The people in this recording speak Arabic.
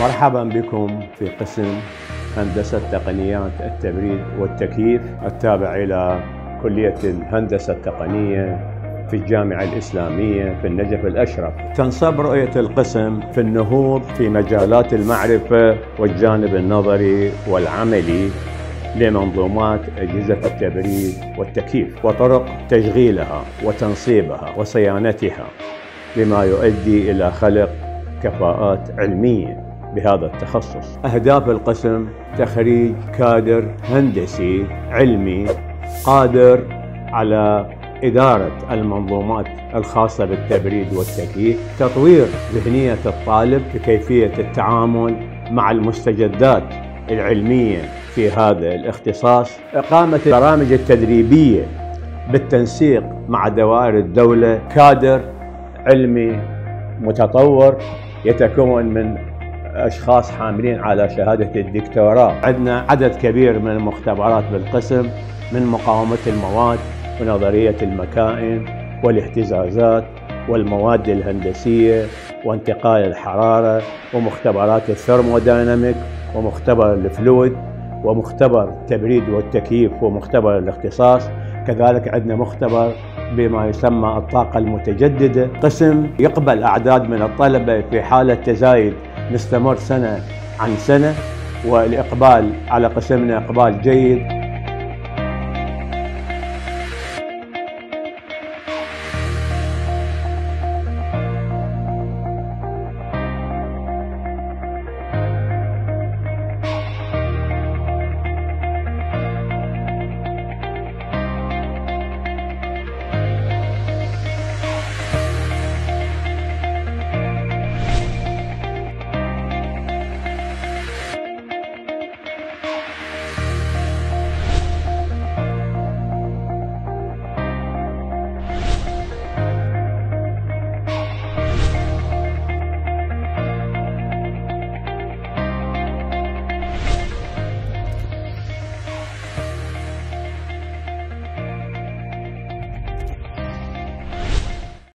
مرحبا بكم في قسم هندسة تقنيات التبريد والتكييف التابع إلى كلية الهندسة التقنية في الجامعة الإسلامية في النجف الأشرف. تنصب رؤية القسم في النهوض في مجالات المعرفة والجانب النظري والعملي لمنظومات أجهزة التبريد والتكييف وطرق تشغيلها وتنصيبها وصيانتها بما يؤدي إلى خلق كفاءات علمية. بهذا التخصص. أهداف القسم تخريج كادر هندسي علمي قادر على إدارة المنظومات الخاصة بالتبريد والتكييف تطوير ذهنية الطالب بكيفية التعامل مع المستجدات العلمية في هذا الاختصاص إقامة البرامج التدريبية بالتنسيق مع دوائر الدولة كادر علمي متطور يتكون من أشخاص حاملين على شهادة الدكتوراه، عندنا عدد كبير من المختبرات بالقسم من مقاومة المواد ونظرية المكائن والاهتزازات والمواد الهندسية وانتقال الحرارة ومختبرات الثرموديناميك ومختبر الفلويد ومختبر التبريد والتكييف ومختبر الاختصاص. كذلك عندنا مختبر بما يسمى الطاقة المتجددة. قسم يقبل أعداد من الطلبة في حالة تزايد مستمر سنة عن سنة والإقبال على قسمنا إقبال جيد.